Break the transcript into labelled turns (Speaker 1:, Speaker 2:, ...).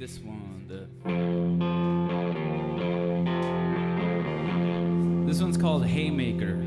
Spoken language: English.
Speaker 1: this one. The this one's called Haymaker.